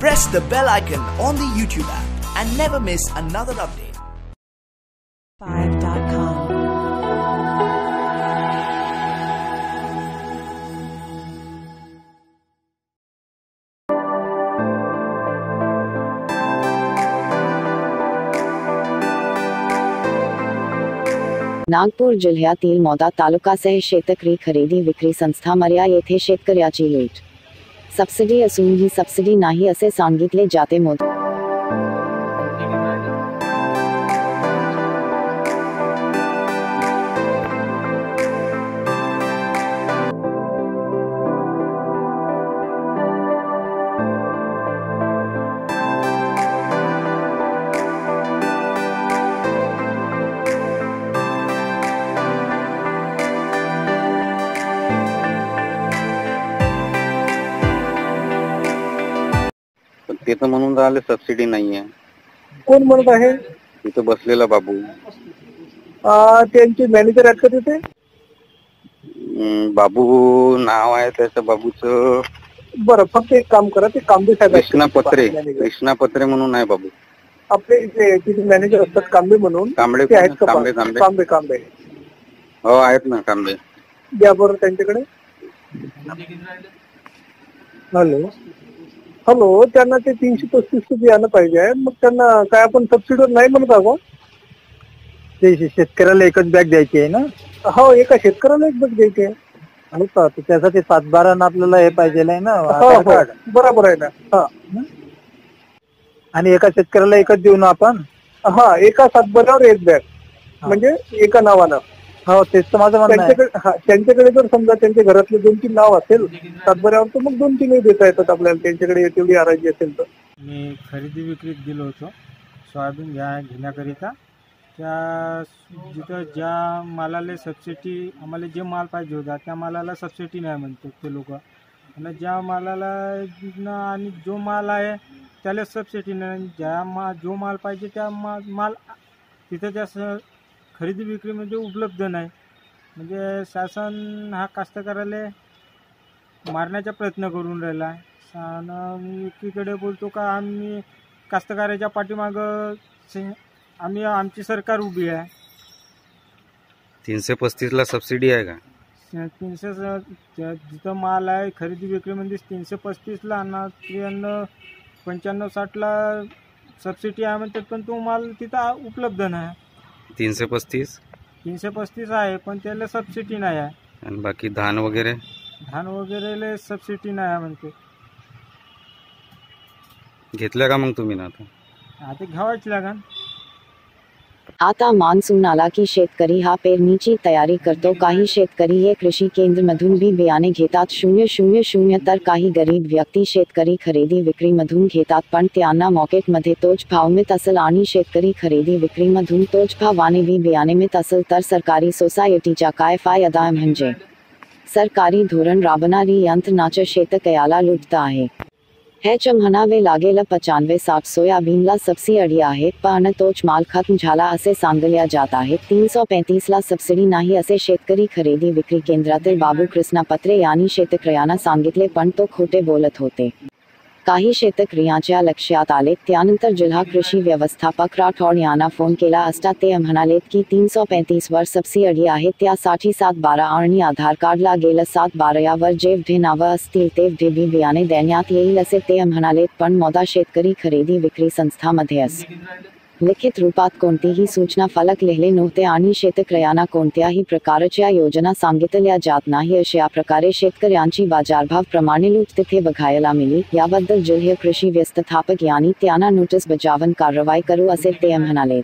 Press the bell icon on the YouTube app and never miss another update. 5.com. Nagpur जिल्ह्यातील मोदा तालुकासह शेतकरी खरेदी विक्री संस्था मर्या येथे शेतकऱ्याची लूट सबसिडी असून ही सबसिडी नाही असे सांगितले जाते मोद। ते तर म्हणून राहिले सबसिडी नाहीये. कोण म्हणत आहे? तिथं बसलेला बाबू. आ, त्यांचे मॅनेजर आहेत का तिथे? हम्म, बाबू नाव आहे त्याच्या बाबूचं. बरं फक्त एक काम करा ते कांबे साहेब आहेत. कृष्णा पत्रे. कृष्णा पत्रे म्हणून आहे बाबू. आपले जे तिथे मॅनेजर असतात कांबे म्हणून. कांबळे ते आहेत का कांबळे पा- कांबळे. कांबे कांबे हो आहेत ना कांबळे. द्या बरं त्यांच्याकडे. हॅलो. हॅलो त्यांना ते तीनशे पस्तीस बियाणं पाहिजे आहे. मग त्यांना काय आपण सबसिडीवर नाही म्हणत आहोत? ते शेतकऱ्याला एकच बॅग द्यायची आहे ना? हो एका शेतकऱ्याला एक बघ द्यायचे आहे. हो तर त्यासाठी सातबारा आपल्याला हे पाहिजे आहे ना? हो हो. बरोबर आहे ना. हा. आणि एका शेतकऱ्याला एकच देऊ ना आपण? हा एका सातबाऱ्यावर एक बॅग म्हणजे एका नावानं. हो तेच तर माझं म्हणणं आहे. त्यांच्याकडे हा, त्यांच्याकडे जर समजा त्यांच्या घरातले दोन तीन नाव असेल सातबाऱ्यावर तर मग दोन तीनही देता येतात आपल्याला त्यांच्याकडे तेवढी आरायची असेल तर. मी खरेदी विक्रीत गेलो होतो सोयाबीन घ्या घेण्याकरिता. त्या जिथं ज्या मालाला सबसिडी आम्हाला जे माल पाहिजे होता त्या मालाला सबसिडी नाही म्हणतात ते लोक. आणि ज्या मालाला न आणि जो माल आहे त्याला सबसिडी नाही. ज्या मा जो माल पाहिजे त्या मा माल तिथं त्या स खरेदी विक्री म्हणजे उपलब्ध नाही. म्हणजे शासन हा कास्तकाराला मारण्याचा प्रयत्न करून राहिला. आहे मी एकीकडे बोलतो का आम्ही कास्तकाराच्या पाठीमागं से- आम्ही आमची सरकार उभी आहे. तीनशे पस्तीस ला सबसिडी आहे का? तीनशे स- त्या- जिथं माल आहे खरेदी विक्रीमध्ये तीनशे पस्तीसला आणि त्र्याण्णव पंच्याण्णव साठला सबसिडी आहे म्हणतात पण तो माल तिथं उपलब्ध नाही. तीनशे पस्तीस? तीनशे पस्तीस आहे पण त्याला सबसिडी नाही आहे. आणि बाकी धान वगैरे? धान वगैरेला सबसिडी नाही आहे म्हणते. घेतल्या का मग तुम्ही ना आता? आता घ्यावाच लागेल आता मान्सून आला की शेतकरी हा पेरणीची तयारी करतो. काही शेतकरी हे कृषी केंद्रमधून बी बियाणे घेतात. शून्य शून्य शून्य तर काही गरीब व्यक्ती शेतकरी खरेदी विक्रीमधून घेतात. पण त्यांना मार्केटमध्ये तोच भाव मिळत असेल आणि शेतकरी खरेदी विक्रीमधून तोच भावाने बी बियाणे मिळत असेल तर सरकारी सोसायटीचा काय फ़ायदा? म्हणजे सरकारी धोरण राबणारी यंत्रणाच्या शेतकऱ्याला लुटत आहे. ह्याच लागे लागेल पचानवे साठ सोयाबीनला अड़िया है पहन तोच माल खत्म झाला असे सांगल्या जाता है, तीन सौ पैंतीस ला सबसिडी नाही असे शेतकरी खरेदी विक्री केंद्रातील बाबू कृष्णा पत्रे यांनी शेतकऱ्यांना सांगितले, पण तो खोटे बोलत होते. काही शेतकऱ्यांच्या लक्षात आले, त्यानंतर जिल्हा कृषी व्यवस्थापक राठोड यांना फ़ोन केला. असता ते म्हणालेत की तीन सौ पैंतीस वर सबसिडी आहे, त्यासाठी सात बारा आणि आधार कार्डला गेलं सात बारायावर जेवढे नावं असतील तेवढे बी बियाणे देण्यात येईल असे ते म्हणालेत पण मोदा शेतकरी खरेदी विक्री संस्थामध्ये अस लिखित रूपात कोणतीही सूचना फलक लिहिले नव्हते आणि शेतकऱ्यांना कोणत्याही प्रकारच्या योजना सांगितल्या जात नाही अशा प्रकारे शेतकऱ्यांची बाजारभाव प्रमाणे लूट तिथे बघायला मिली. याबद्दल जिल्हा कृषी व्यवस्थापक यांनी त्यांना नोटीस बजावून कारवाई करू असे ते म्हणालेत.